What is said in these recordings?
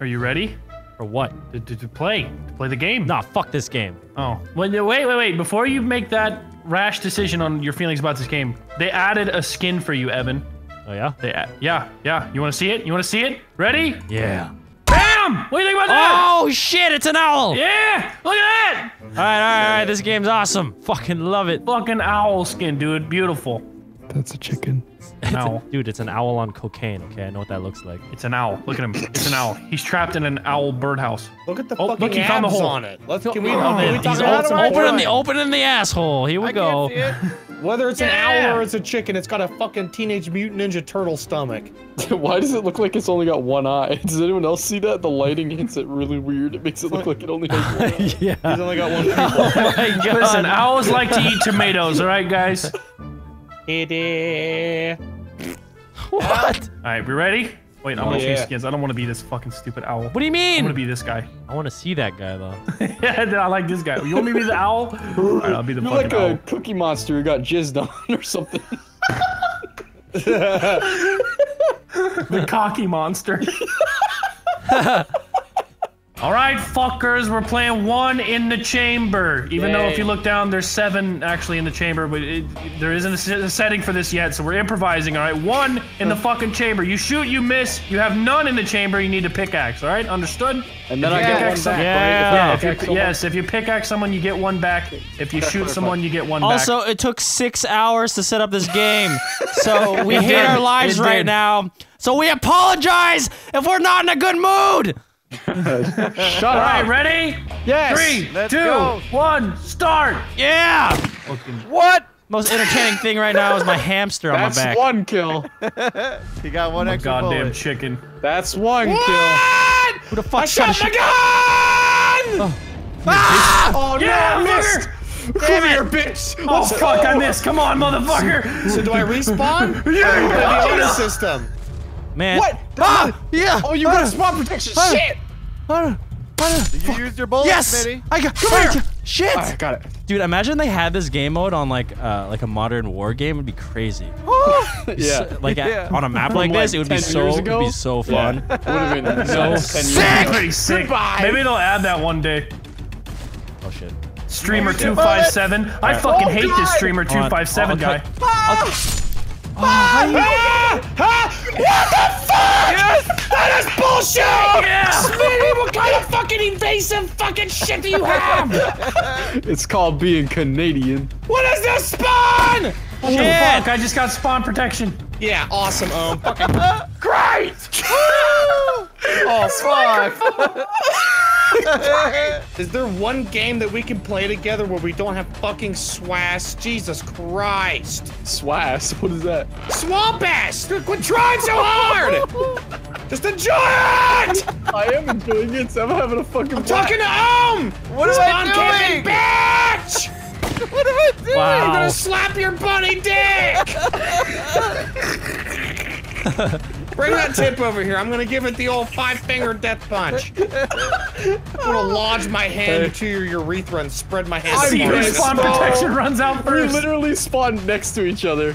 Are you ready For what? to, to, to play? To play the game? Nah, fuck this game. Oh. Wait, wait, wait, wait. Before you make that rash decision on your feelings about this game, they added a skin for you, Evan. Oh yeah? They add, yeah, yeah. You want to see it? You want to see it? Ready? Yeah. Bam! What do you think about that? Oh shit! It's an owl. Yeah! Look at that! All right, all right, all right. This game's awesome. Fucking love it. Fucking owl skin, dude. Beautiful. That's a chicken. An owl. Dude, it's an owl on cocaine. Okay, I know what that looks like. It's an owl. Look at him. It's an owl. He's trapped in an owl birdhouse. Look at the Oh, fucking look, he found the hole. on it. Let's can we, Oh, can we talk he's about open- it? Open the open in the asshole. Here we I go. can't see it. Whether it's an owl or it's a chicken, it's got a fucking teenage mutant ninja turtle stomach. Why does it look like it's only got one eye? Does anyone else see that? The lighting hits it really weird. It makes it look like it only has one eye. yeah. He's only got one pupil. Oh my god. Listen, owls like to eat tomatoes, all right, guys? It what? All right, we ready? Wait, I want to Yeah. change skins. I don't want to be this fucking stupid owl. What do you mean? I mean? want to be this guy. I want to see that guy though. yeah, then I like this guy. You want me to be the owl? All right, I'll be the You're fucking like a owl. cookie monster who got jizzed on or something. The cocky monster. All right, fuckers, we're playing one in the chamber. Even though if you look down, there's seven actually in the chamber, but it, there isn't a setting for this yet, so we're improvising. All right, one in the fucking chamber. You shoot, you miss. You have none in the chamber. You need a pickaxe. All right, understood? And then If I you get one back, some- Yeah. right? Yeah, if you, pickaxe someone- yes, if you pickaxe someone, you get one back. If you shoot someone, you get one back. Also, back. it took six hours to set up this game, so we hate our lives It right did. now. So we apologize if we're not in a good mood. Shut All right, up. ready? Yes. Three, Let's two, go. one, start. Yeah. What? Most entertaining thing right now is my hamster on That's my back. That's one kill. He got one Oh, extra goddamn bullet. chicken. That's one kill. Who the fuck shot shot my my gun! Oh, ah! oh Yeah, no, I missed. Come here, bitch! Oh fuck! I missed. Come on, motherfucker. So do I respawn? Yeah. Oh, the auto system. Man. What? Ah! Yeah. Oh, you ah! got a spawn protection. Ah! Shit! Did you use your bullets, Yes. Smitty? I got. Come here. Shit. I got it. Dude, imagine they had this game mode on like uh, like a modern war game. It'd be crazy. Yeah. Like Yeah. on a map like From, this, like, it would be so years it'd be so fun. Would have been nuts. 10 years Sick! Pretty sick. Maybe they'll add that one day. Oh shit. Streamer two five seven. I fucking hate this streamer two five seven I'll guy. cut- That fucking invasive fucking shit do you have? It's called being Canadian. What is this spawn? Fuck! I just got spawn protection. Yeah, awesome, um, fucking Great. Oh, fuck. Is there one game that we can play together where we don't have fucking swass? Jesus Christ. Swass. What is that? Swamp ass! Quit trying so hard! Just enjoy it! I am enjoying it. So I'm having a fucking. I'm talking to Ohm! What am Spawn I camping doing? bitch! What am I doing? I'm gonna slap your bunny dick! Bring that tip over here. I'm gonna give it the old five finger death punch. I'm gonna lodge my hand into your urethra and spread my hand. See apart. whose spawn protection runs out We first. literally spawned next to each other.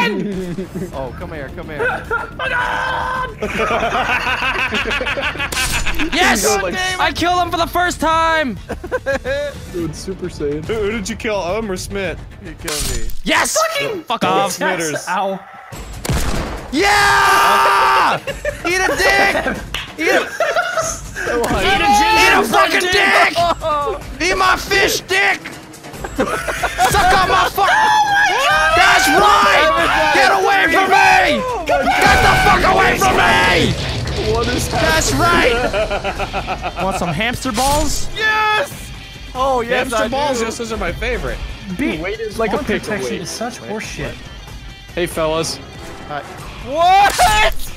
Again! Oh, come here, come here. Oh, yes! Like, I killed him for the first time. dude, Super Saiyan. Who, who did you kill, Ohm or Smith? You killed me. Yes! Fucking Fuck off. Smitters. Yes, Ow. Yeah! Eat a dick! Eat a, Eat a eat a ginger fucking dick! Eat my fish dick! Suck on my fuck! That's right! Get away from me! Get the fuck away from me! What is? That's right! Want some hamster balls? Yes! Oh, yes, Hamster I balls, do. yes, those are my favorite. Beat Wait is like a spawn protection wait. is such horseshit. Hey, fellas. What?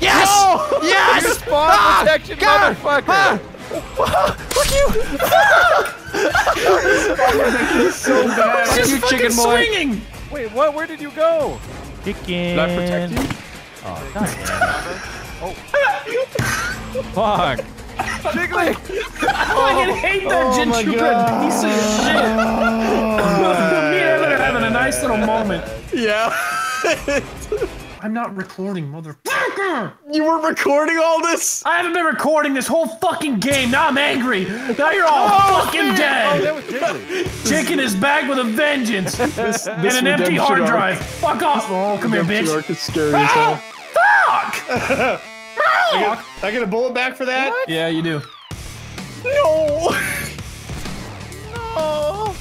Yes! No! Yes! Spawn Ah! protection, God! motherfucker. Fuck you! So bad. Fuck you, chicken boy! Swinging. Wait, what? Where did you go? Chicken. Did I protect you? Oh, God damn it. Fuck. Jiggly! Oh. I fucking hate that oh gingerbread piece of shit. Me and Evan are having a nice little moment. Yeah. I'm not recording, motherfucker. motherfucker! You were recording all this? I haven't been recording this whole fucking game. Now I'm angry. Now you're all oh, fucking dead. Oh, that dead. was Jiggly. Chicken is back with a vengeance This, and an empty hard arc- drive. Fuck off. Oh, come here, redemption bitch. arc is scary as hell. Fuck! I get, I get a bullet back for that? Yeah, you do. No! Oh.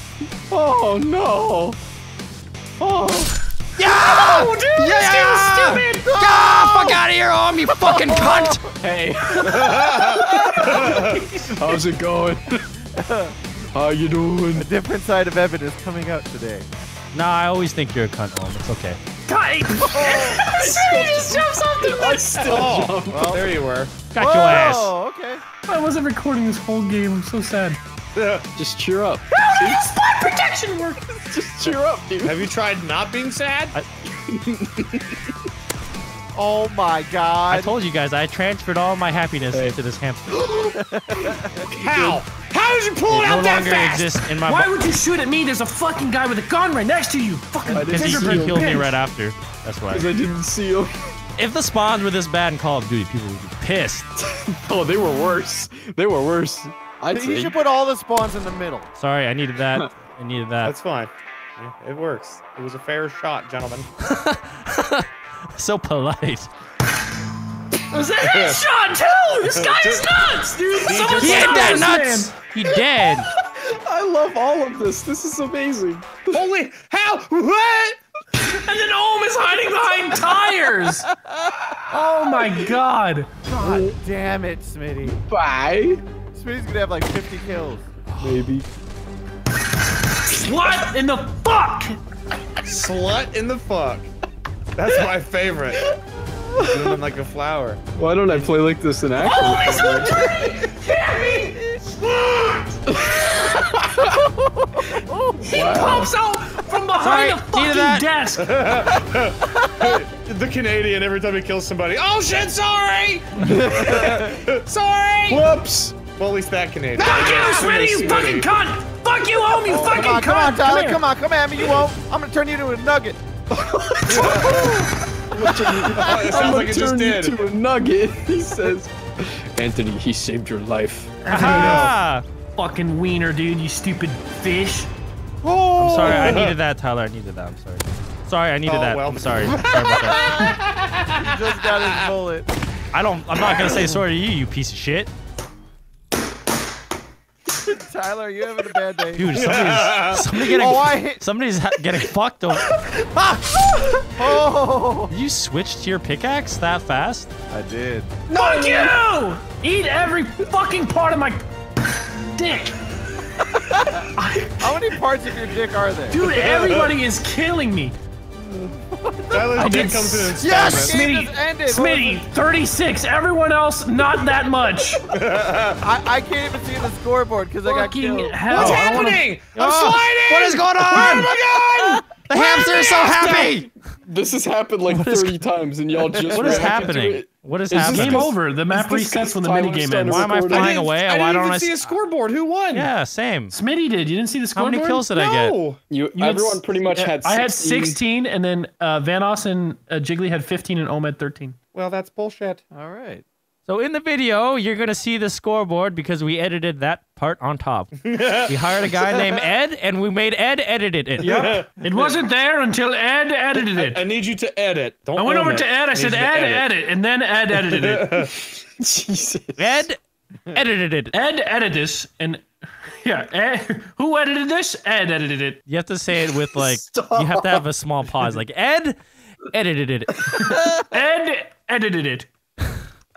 Oh no! Oh! Yeah! Oh, dude, this game is stupid. Ah, fuck out of here, Ohm, you fucking cunt! Hey! How's it going? How you doing? A different side of Evan is coming out today. Nah, I always think you're a cunt, Ohm. It's okay. God, he just jumps off the I still Oh, jump. well, oh, there you were. Got your ass. Oh, okay. I wasn't recording this whole game. I'm so sad. Just cheer up. How did the spot protection work? Just cheer up, dude. Have you tried not being sad? Oh my god. I told you guys, I transferred all my happiness into this hamster. How? How did you pull it It no out that longer fast? exists in my Why would you shoot at me? There's a fucking guy with a gun right next to you. Fucking I didn't Because he, see he killed me right after. That's why. Because. I didn't see him. If the spawns were this bad in Call of Duty, people would be pissed. Oh, they were worse. They were worse. I'd You should put all the spawns in the middle. Sorry, I needed that. I needed that. That's fine. Yeah, it works. It was a fair shot, gentlemen. so polite. Was that headshot too? This guy is nuts, dude. Someone He ain't that nuts! man. He dead. I love all of this. This is amazing. Holy how? What? And then Ohm is hiding behind tires. Oh my god. God damn it, Smitty. Bye. Smitty's gonna have like 50 kills. Maybe. What in the fuck? Slut in the fuck. That's my favorite. Doing them like a flower. Why don't I play like this in action? Oh, he's so dirty. Tammy. He pops out from behind Sorry, a fucking desk. The Canadian every time he kills somebody. Oh shit! Sorry. sorry. Whoops. Well, at least that Canadian. Fuck you, Smitty, you fucking cunt. Fuck you, Ohm, you fucking Come on, cunt. come on, Tyler, here. come on, come at me, you won't. I'm gonna turn you into a nugget. Oh, it sounds I'm like it just you did. to a nugget. He says. Anthony, he saved your life. Ah! Fucking wiener, dude, you stupid fish. I'm sorry, I needed that, Tyler. I needed that. I'm sorry. Sorry, I needed Oh, that. well. I'm sorry. sorry about that. He just got his bullet. I don't. I'm not gonna say sorry to you, you piece of shit, Tyler, you having a bad day? dude. Somebody's somebody getting Oh, I somebody's ha- getting fucked. Over. Oh, you switched to your pickaxe that fast? I did. Fuck you! Eat every fucking part of my dick. How many parts of your dick are there? Dude, everybody is killing me. Tyler's I dick did comes in and Yes! Smitty. Smitty, 36. Everyone else, not that much. I, I can't even see the scoreboard because I got killed. hell. What's I don't wanna- happening? I'm sliding. What is going on? The hamster is so happy! This has happened like 30 times, and y'all just What is reacted to happening? it. What is Is this happening? Game Because- over. The map this resets when the Tyler minigame started ends. Why am I recording? flying away? I Why didn't don't even I? see a s- scoreboard. Who won? Yeah, same. Smitty did. You didn't see the How scoreboard? many kills did I get? No. You, You had everyone s- pretty much had 16. I had 16, and then uh, Vanoss and uh, Jiggly had 15, and Omed 13. Well, that's bullshit. All right. So in the video, you're gonna see the scoreboard because we edited that part on top. we hired a guy named Ed, and we made Ed edit it. Yep. it wasn't there until Ed edited it. I need you to edit. Don't I went over it. to Ed. I need said, Ed, edit. And then Ed edited it. Jesus. Ed edited it. Ed edited this. And yeah, Ed, who edited this? Ed edited it. You have to say it with like you have to have a small pause. Like Ed edited it. Ed edited it.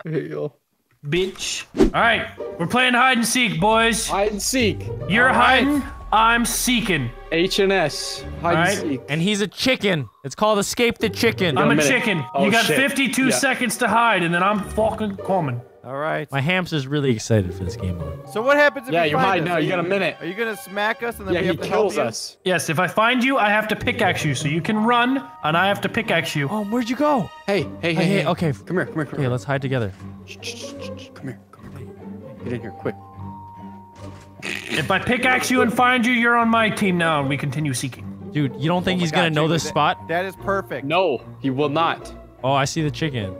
Here you go. Bitch. All right, we're playing hide and seek, boys. Hide and seek. You're All right. hiding. I'm seeking. H and S. Hide Alright. and seek. And he's a chicken. It's called Escape the Chicken. I'm a minute. chicken. Oh, you got shit. 52 Yeah. seconds to hide, and then I'm fucking coming. All right. My hamster's really excited for this game mode. So what happens if Yeah, you you find hide us? now. Are You got a minute. Are you gonna smack us and then Yeah, we he have to help kills you? us. Yes, if I find you, I have to pickaxe you. So you can run, and I have to pickaxe you. Oh, where'd you go? Hey, hey, hey, Hey, hey. hey, okay. Come here, come here, come Okay, here. let's hide together. Shh, shh, shh, shh, shh. Come here, come here. Get in here, quick. If I pickaxe you and find you, you're on my team now, and we continue seeking. Dude, you don't think Oh he's God, gonna know Jiggly, this that- spot? That is perfect. No, he will not. Oh, I see the chicken.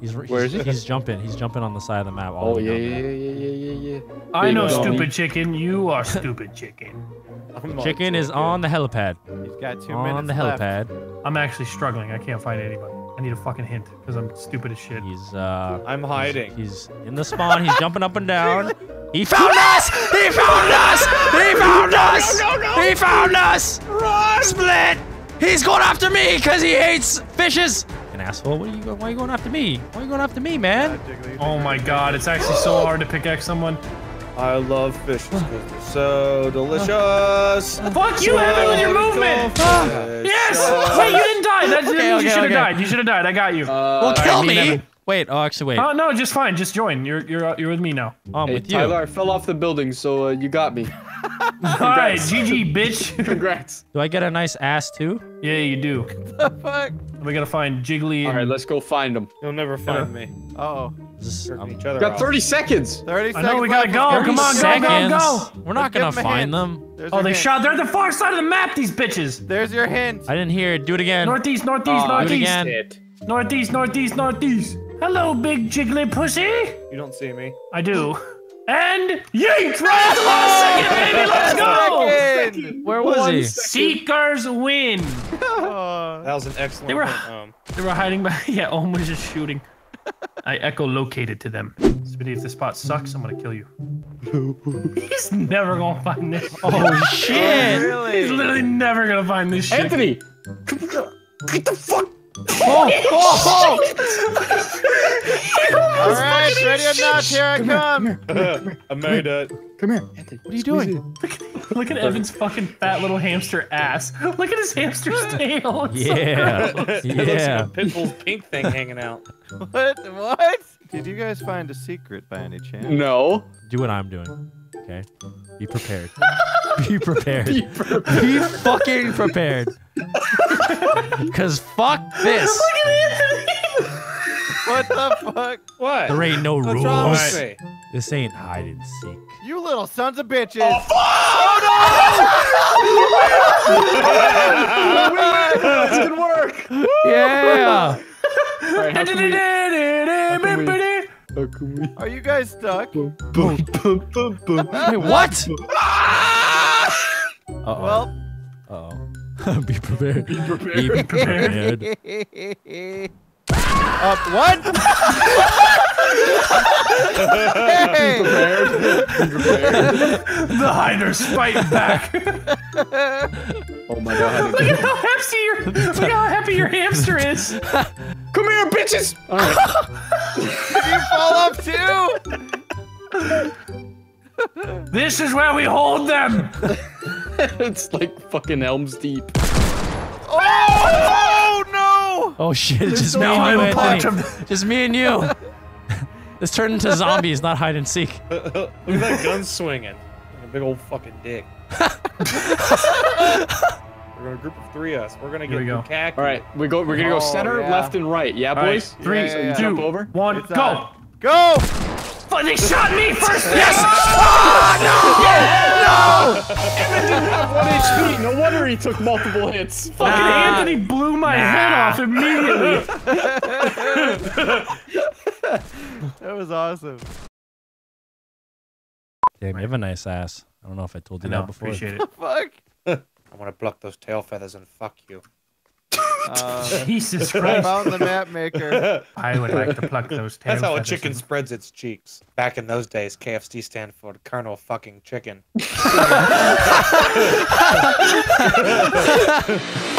He's, he's Where is he? He's jumping. He's jumping on the side of the map. all Oh the yeah, yeah, yeah, yeah, yeah, yeah. I know, dummy. stupid chicken. You are stupid chicken. Chicken is on the helipad. He's got two On minutes the left. helipad. I'm actually struggling. I can't find anybody. I need a fucking hint because I'm stupid as shit. He's uh. I'm hiding. He's in the spawn. He's jumping up and down. He Found us! He found us! He found us! He found us! Run! Split! He's going after me because he hates fishes! An asshole. What are you? Why are you going after me? Why are you going after me, man? Oh my god, it's actually so hard to pickaxe someone. I love fish. they're so delicious. Fuck you, Evan, with your movement! Yes! Wait, you didn't die. That, Okay, you okay, should have okay. died. You should have died. I got you. Uh, Well, kill me me! Wait. Oh, actually, wait. Oh no, just fine. Just join. You're you're uh, you're with me now. Oh, I'm hey, with you. Tyler, I fell off the building, so uh, you got me. All right, GG, bitch. Congrats. Do I get a nice ass too? yeah, you do. the Fuck. We gotta find Jiggly. All right, let's go find him. You'll never find me. Oh. Is this- Jerking um, each other Got off. 30 seconds. 30 I know we gotta go. Come on, go, go, go. We're not Let's gonna find them. There's Oh, they hint. shot. They're at the far side of the map. These bitches. There's your hint. I didn't hear it. Do it again. Northeast, northeast, Aw, do it northeast, again. northeast, northeast, northeast. Hello, big jiggly pussy. You don't see me. I do. And yeet! Right at the last second, baby. Let's go. Second. Where was he? Seekers win. Oh. That was an excellent They were- um. They were hiding by. Yeah, Ohm was just shooting. I echolocated to them. Smitty, if this spot sucks, I'm gonna kill you. He's never gonna find this. Oh shit! He's Really? literally never gonna find this shit. Anthony! Get the fuck! Oh, oh, oh. All right, ready or not, here I come. I made it. Come here. Anthony. What are you doing? Look at Evan's fucking fat little hamster ass. Look at his hamster's tail. It's so Yeah. gross. It looks like a Pitbull's pink thing hanging out. What? What? Did you guys find a secret by any chance? No. Do what I'm doing. Okay. Be prepared. Be prepared. Be fucking prepared. Cause fuck this. What the fuck? What? There ain't no What's wrong rules. with? This ain't hide and seek. You little sons of bitches. Oh, oh, That's good work. Yeah. All right, how can we, how can we? Are you guys stuck? Boom, boom, boom, boom, boom. Wait, what? Ah! Uh-oh. Well. Uh-oh. Be prepared. Be prepared. Be prepared. Uh, Up one. hey. The hiders fight back. Oh my god. Look at how happy your look how happy your hamster is. Come here, bitches! All right. You fall off too? This is where we hold them. it's like fucking Helm's Deep. Oh no! Oh shit, it's just me Now and you, I'm part Anthony. of Just me and you. This turned into zombies, not hide and seek. Look at that gun swinging. Like a big old fucking dick. We're gonna group of three us. We're gonna Here get we go. Bukaki. All right, we go. We're gonna go Oh, center, yeah. left, and right. Yeah, All right, boys. three, Yeah, yeah, yeah. two, over. one, It's go. on. Go! But they shot me first. Yes! Ah, One HP. No wonder he took multiple hits. Fucking Nah. Anthony blew my head off immediately. That was awesome. Damn, you have a nice ass. I don't know if I told I you know, that before. appreciate it. Fuck. I want to pluck those tail feathers and fuck you. Uh, Jesus I Christ. found the map maker. I would like to pluck those tail That's how a chicken and- spreads its cheeks. Back in those days, KFC stand for Colonel fucking Chicken.